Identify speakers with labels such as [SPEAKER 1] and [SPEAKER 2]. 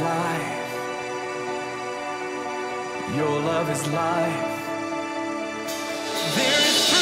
[SPEAKER 1] life. Your love is life. There is